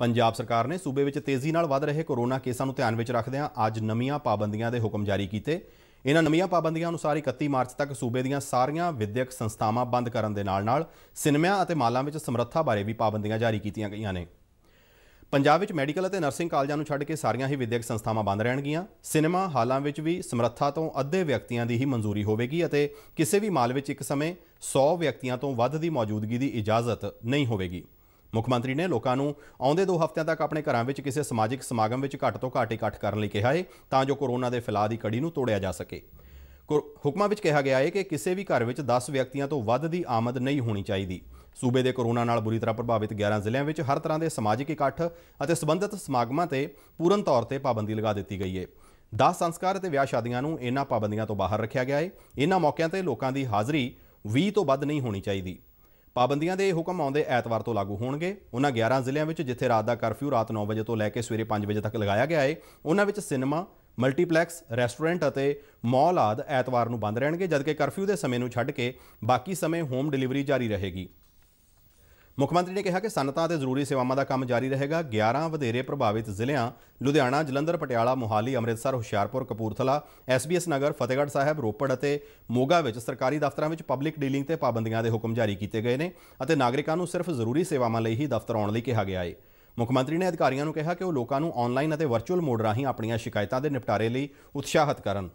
ਪੰਜਾਬ ਸਰਕਾਰ ਨੇ ਸੂਬੇ ਵਿੱਚ ਤੇਜ਼ੀ ਨਾਲ ਵੱਧ ਰਹੇ ਕੋਰੋਨਾ ਕੇਸਾਂ ਨੂੰ ਧਿਆਨ ਵਿੱਚ ਰੱਖਦਿਆਂ ਅੱਜ ਨਵੀਆਂ ਪਾਬੰਦੀਆਂ ਦੇ ਹੁਕਮ ਜਾਰੀ ਕੀਤੇ। ਇਹਨਾਂ ਨਵੀਆਂ ਪਾਬੰਦੀਆਂ ਅਨੁਸਾਰ 31 ਮਾਰਚ ਤੱਕ ਸੂਬੇ ਦੀਆਂ ਸਾਰੀਆਂ ਵਿਦਿਅਕ ਸੰਸਥਾਵਾਂ ਬੰਦ ਕਰਨ ਦੇ ਨਾਲ-ਨਾਲ ਸਿਨੇਮਿਆਂ ਅਤੇ ਮਾਲਾਂ ਵਿੱਚ ਸਮਰੱਥਾ ਬਾਰੇ ਵੀ ਪਾਬੰਦੀਆਂ ਜਾਰੀ ਕੀਤੀਆਂ ਗਈਆਂ ਨੇ। ਪੰਜਾਬ ਵਿੱਚ ਮੈਡੀਕਲ ਅਤੇ ਨਰਸਿੰਗ ਕਾਲਜਾਂ ਨੂੰ ਛੱਡ ਕੇ ਸਾਰੀਆਂ ਹੀ ਵਿਦਿਅਕ ਸੰਸਥਾਵਾਂ ਬੰਦ ਰਹਿਣਗੀਆਂ। ਸਿਨੇਮਾ ਹਾਲਾਂ ਵਿੱਚ ਵੀ ਸਮਰੱਥਾ ਤੋਂ ਅੱਧੇ ਵਿਅਕਤੀਆਂ ਦੀ ਹੀ ਮਨਜ਼ੂਰੀ ਹੋਵੇਗੀ ਅਤੇ ਕਿਸੇ ਵੀ ਮਾਲ ਵਿੱਚ ਇੱਕ ਸਮੇਂ 100 ਵਿਅਕਤੀਆਂ ਤੋਂ ਵੱਧ ਦੀ ਮੌਜੂਦਗੀ ਦੀ ਇਜਾਜ਼ਤ ਨਹੀਂ ਹੋਵੇਗੀ। ਮੁੱਖ ਮੰਤਰੀ ਨੇ ਲੋਕਾਂ ਨੂੰ ਆਉਂਦੇ 2 ਹਫ਼ਤਿਆਂ ਤੱਕ ਆਪਣੇ ਘਰਾਂ ਵਿੱਚ ਕਿਸੇ ਸਮਾਜਿਕ ਸਮਾਗਮ ਵਿੱਚ ਘੱਟ ਤੋਂ ਘੱਟ ਇਕੱਠ ਕਰਨ ਲਈ ਕਿਹਾ ਹੈ ਤਾਂ ਜੋ ਕੋਰੋਨਾ ਦੇ ਫੈਲਾਅ ਦੀ ਕੜੀ ਨੂੰ ਤੋੜਿਆ ਜਾ ਸਕੇ। ਕੋ- ਹੁਕਮਾਂ ਵਿੱਚ ਕਿਹਾ ਗਿਆ ਹੈ ਕਿ ਕਿਸੇ ਵੀ ਘਰ ਵਿੱਚ 10 ਵਿਅਕਤੀਆਂ ਤੋਂ ਵੱਧ ਦੀ ਆਮਦ ਨਹੀਂ ਹੋਣੀ ਚਾਹੀਦੀ। ਸੂਬੇ ਦੇ ਕੋਰੋਨਾ ਨਾਲ ਬੁਰੀ ਤਰ੍ਹਾਂ ਪ੍ਰਭਾਵਿਤ 11 ਜ਼ਿਲ੍ਹਿਆਂ ਵਿੱਚ ਹਰ ਤਰ੍ਹਾਂ ਦੇ ਸਮਾਜਿਕ ਇਕੱਠ ਅਤੇ ਸਬੰਧਤ ਸਮਾਗਮਾਂ ਤੇ ਪੂਰਨ ਤੌਰ ਤੇ ਪਾਬੰਦੀ ਲਗਾ ਦਿੱਤੀ ਗਈ ਹੈ ਦਾਹ ਸੰਸਕਾਰ ਅਤੇ ਵਿਆਹ ਸ਼ਾਦੀਆਂ ਨੂੰ ਇਹਨਾਂ ਪਾਬੰਦੀਆਂ ਤੋਂ ਬਾਹਰ ਰੱਖਿਆ ਗਿਆ ਹੈ ਇਹਨਾਂ ਮੌਕਿਆਂ ਤੇ ਲੋਕਾਂ ਦੀ ਹਾਜ਼ਰੀ 20 ਤੋਂ ਵੱਧ ਨਹੀਂ ਹੋਣੀ ਚਾਹੀਦੀ। ਪਾਬੰਦੀਆਂ ਦੇ ਹੁਕਮ ਆਉਂਦੇ ਐਤਵਾਰ ਤੋਂ ਲਾਗੂ ਹੋਣਗੇ। ਉਹਨਾਂ 11 ਜ਼ਿਲ੍ਹਿਆਂ ਵਿੱਚ ਜਿੱਥੇ ਰਾਤ ਦਾ ਕਰਫਿਊ ਰਾਤ 9 ਵਜੇ ਤੋਂ ਲੈ ਕੇ ਸਵੇਰੇ 5 ਵਜੇ ਤੱਕ ਲਗਾਇਆ ਗਿਆ ਹੈ ਉਹਨਾਂ ਵਿੱਚ ਸਿਨੇਮਾ, ਮਲਟੀਪਲੈਕਸ, ਰੈਸਟੋਰੈਂਟ ਅਤੇ ਮਾਲ ਆਦ ਐਤਵਾਰ ਨੂੰ ਬੰਦ ਰਹਿਣਗੇ, ਜਦਕਿ ਕਰਫਿਊ ਦੇ ਸਮੇਂ ਨੂੰ ਛੱਡ ਕੇ ਬਾਕੀ ਸਮੇਂ ਹੋਮ ਡਿਲੀਵਰੀ ਜਾਰੀ ਰਹੇਗੀ। ਮੁੱਖ ਮੰਤਰੀ ਨੇ ਕਿਹਾ ਕਿ ਸਨਅਤਾਂ ਅਤੇ ਜ਼ਰੂਰੀ ਸੇਵਾਵਾਂ ਦਾ ਕੰਮ ਜਾਰੀ ਰਹੇਗਾ। 11 ਵਧੇਰੇ ਪ੍ਰਭਾਵਿਤ ਜ਼ਿਲ੍ਹਿਆਂ, ਲੁਧਿਆਣਾ, ਜਲੰਧਰ, ਪਟਿਆਲਾ, ਮੋਹਾਲੀ, ਅੰਮ੍ਰਿਤਸਰ, ਹੁਸ਼ਿਆਰਪੁਰ, ਕਪੂਰਥਲਾ ਐਸਬੀਐਸ ਨਗਰ, ਫਤਿਹਗੜ੍ਹ ਸਾਹਿਬ, ਰੋਪੜ ਅਤੇ ਮੋਗਾ ਵਿੱਚ ਸਰਕਾਰੀ ਦਫ਼ਤਰਾਂ ਵਿੱਚ ਪਬਲਿਕ ਡੀਲਿੰਗ ਤੇ ਪਾਬੰਦੀਆਂ ਦੇ ਹੁਕਮ ਜਾਰੀ ਕੀਤੇ ਗਏ ਨੇ ਅਤੇ ਨਾਗਰਿਕਾਂ ਨੂੰ ਸਿਰਫ ਜ਼ਰੂਰੀ ਸੇਵਾਵਾਂ ਲਈ ਹੀ ਦਫ਼ਤਰ ਆਉਣ ਲਈ ਕਿਹਾ ਗਿਆ ਹੈ ਮੁੱਖ ਮੰਤਰੀ ਨੇ ਅਧਿਕਾਰੀਆਂ ਨੂੰ ਕਿਹਾ ਕਿ ਉਹ ਲੋਕਾਂ ਨੂੰ ਆਨਲਾਈਨ ਅਤੇ ਵਰਚੁਅਲ ਮੋਡ ਰਾਹੀਂ ਆਪਣੀਆਂ ਸ਼ਿਕਾਇਤਾਂ ਦੇ ਨਿਪਟਾਰੇ ਲਈ ਉਤਸ਼ਾਹਿਤ ਕਰਨ।